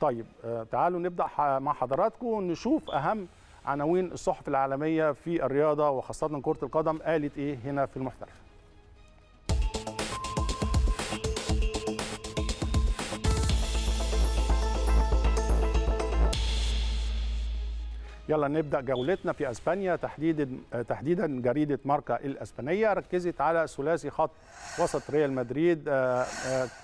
طيب آه، تعالوا نبدأ مع حضراتكم نشوف أهم عناوين الصحف العالمية في الرياضة وخاصة كرة القدم قالت إيه هنا في المحترف. يلا نبدأ جولتنا في أسبانيا. تحديدا تحديدا جريدة ماركا الإسبانية ركزت على ثلاثي خط وسط ريال مدريد آه،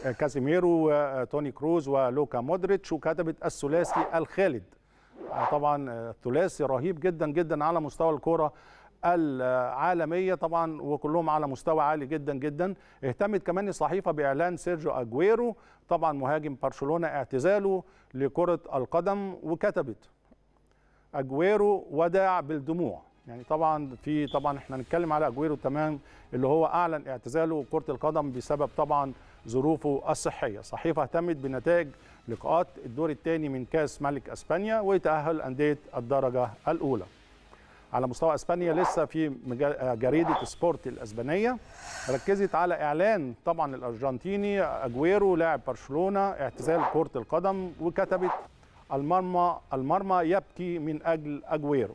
آه، كازيميرو وتوني كروز ولوكا مودريتش وكتبت الثلاثي الخالد. آه، طبعا آه، ثلاثي رهيب جدا جدا على مستوى الكرة العالمية طبعا وكلهم على مستوى عالي جدا جدا. اهتمت كمان الصحيفة بإعلان سيرجيو اجويرو طبعا مهاجم برشلونة اعتزاله لكرة القدم وكتبت أجويرو وداع بالدموع. يعني طبعا في طبعا إحنا نتكلم على أجويرو تمام اللي هو أعلن اعتزاله كرة القدم بسبب طبعا ظروفه الصحية. صحيفة اهتمت بنتائج لقاءات الدور الثاني من كأس ملك إسبانيا وتاهل أندية الدرجة الأولى. على مستوى إسبانيا لسه في جريدة سبورت الإسبانية. ركزت على إعلان طبعا الأرجنتيني أجويرو لاعب برشلونة اعتزال كرة القدم وكتبت المرمى المرمى يبكي من أجل أجويرو.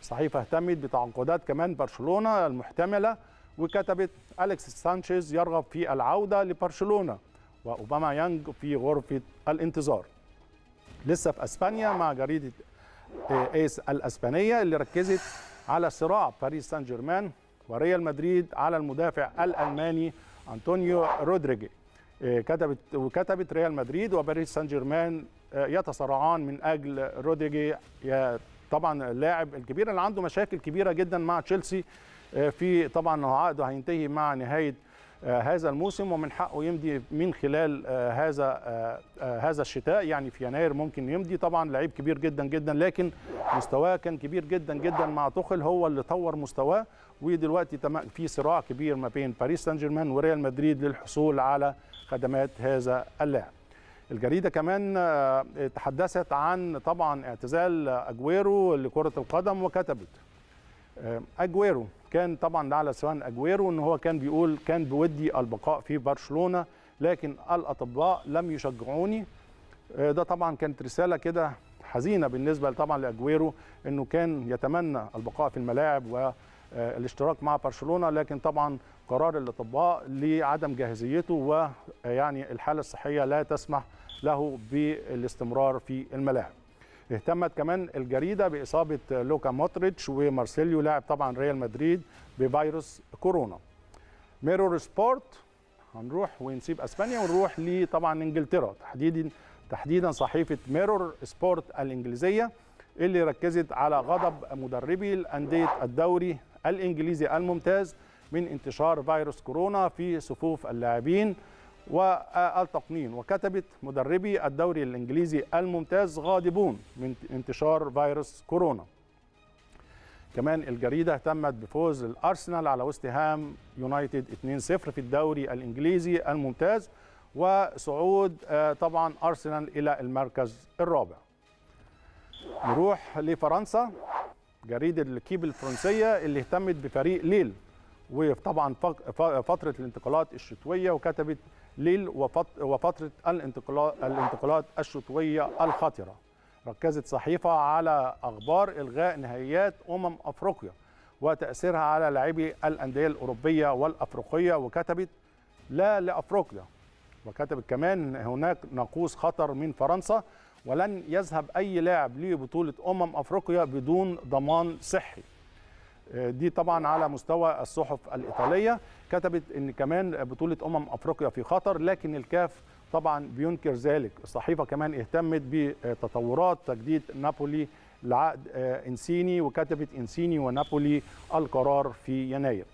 الصحيفه اهتمت بتعاقدات كمان برشلونة المحتملة وكتبت أليكس سانشيز يرغب في العودة لبرشلونة وأوباميانج في غرفة الانتظار. لسه في أسبانيا مع جريدة آس الأسبانية اللي ركزت على صراع باريس سان جيرمان وريال مدريد على المدافع الألماني أنطونيو روديجر. كتبت وكتبت ريال مدريد وباريس سان جيرمان آه، يتصارعان من أجل رودريجي يا- طبعا اللاعب الكبير اللي عنده مشاكل كبيرة جدا مع تشيلسي آه، في طبعا عقده هينتهي مع نهاية آه، هذا الموسم ومن حقه يمضي من خلال آه، هذا آه، آه، هذا الشتاء يعني في يناير ممكن يمضي. طبعا لعيب كبير جدا جدا لكن مستواه كان كبير جدا جدا مع توخل هو اللي طور مستواه. ودلوقتي في صراع كبير ما بين باريس سان جيرمان وريال مدريد للحصول على خدمات هذا اللاعب. الجريدة كمان آه، تحدثت عن طبعا اعتزال أجويرو لكرة القدم وكتبت. آه، أجويرو كان طبعا على لسان أجويرو إن هو كان بيقول كان بودي البقاء في برشلونة لكن الأطباء لم يشجعوني. آه، ده طبعا كانت رسالة كده حزينة بالنسبة طبعا لأجويرو إنه كان يتمنى البقاء في الملاعب والاشتراك مع برشلونة لكن طبعا قرار الأطباء لعدم جاهزيته ويعني الحالة الصحية لا تسمح له بالاستمرار في الملاعب. اهتمت كمان الجريدة بإصابة لوكا مودريتش ومارسيلو لاعب طبعا ريال مدريد بفيروس كورونا. ميرور سبورت هنروح ونسيب أسبانيا ونروح لطبعا إنجلترا. تحديدا تحديدا صحيفة ميرور سبورت الإنجليزية اللي ركزت على غضب مدربي الأندية الدوري الإنجليزي الممتاز من انتشار فيروس كورونا في صفوف اللاعبين. والتقنين. وكتبت مدربي الدوري الإنجليزي الممتاز غاضبون من انتشار فيروس كورونا. كمان الجريدة اهتمت بفوز الأرسنال على وست هام يونايتد 2-0 في الدوري الإنجليزي الممتاز وصعود آه، طبعا أرسنال إلى المركز الرابع. نروح لفرنسا. جريدة الكيب الفرنسية اللي اهتمت بفريق ليل. وطبعا فترة الانتقالات الشتوية وكتبت ليل وفت- وفترة الانتقالات الشتوية الخطرة. ركزت صحيفة على أخبار إلغاء نهائيات أمم أفريقيا وتأثيرها على لاعبي الأندية الأوروبية والأفريقية وكتبت لا لأفريقيا. وكتبت كمان هناك ناقوس خطر من فرنسا ولن يذهب أي لاعب لبطولة أمم أفريقيا بدون ضمان صحي. دي طبعا على مستوى الصحف الإيطالية. كتبت إن كمان بطولة أمم أفريقيا في خطر لكن الكاف طبعا بينكر ذلك. الصحيفة كمان اهتمت بتطورات تجديد نابولي لعقد آه، إنسيني وكتبت إنسيني ونابولي القرار في يناير.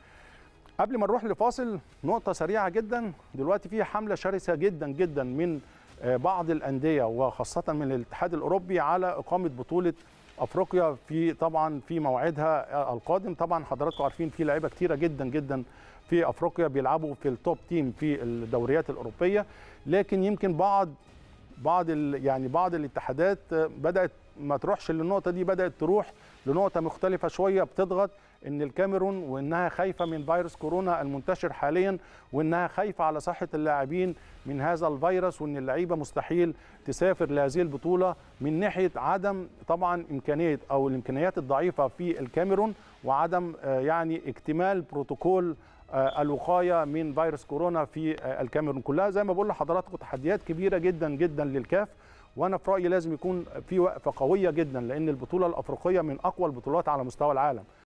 قبل ما نروح لفاصل نقطة سريعة جدا. دلوقتي في حملة شرسة جدا جدا من آه، بعض الأندية وخاصة من الاتحاد الأوروبي على إقامة بطولة أفريقيا في طبعا في موعدها القادم. طبعا حضراتكم عارفين في لعيبة كتيرة جدا جدا في أفريقيا بيلعبوا في التوب تيم في الدوريات الأوروبية. لكن يمكن بعض بعض يعني بعض الاتحادات بدأت ما تروحش للنقطة دي بدأت تروح لنقطة مختلفة شوية بتضغط. إن الكاميرون وإنها خايفة من فيروس كورونا المنتشر حاليا وإنها خايفة على صحة اللاعبين من هذا الفيروس وإن اللعيبة مستحيل تسافر لهذه البطولة من ناحية عدم طبعا إمكانية أو الإمكانيات الضعيفة في الكاميرون وعدم يعني اكتمال بروتوكول الوقاية من فيروس كورونا في الكاميرون كلها. زي ما بقول لحضراتكم تحديات كبيرة جدا جدا للكاف. وأنا في رأيي لازم يكون في وقفة قوية جدا لأن البطولة الأفريقية من أقوى البطولات على مستوى العالم.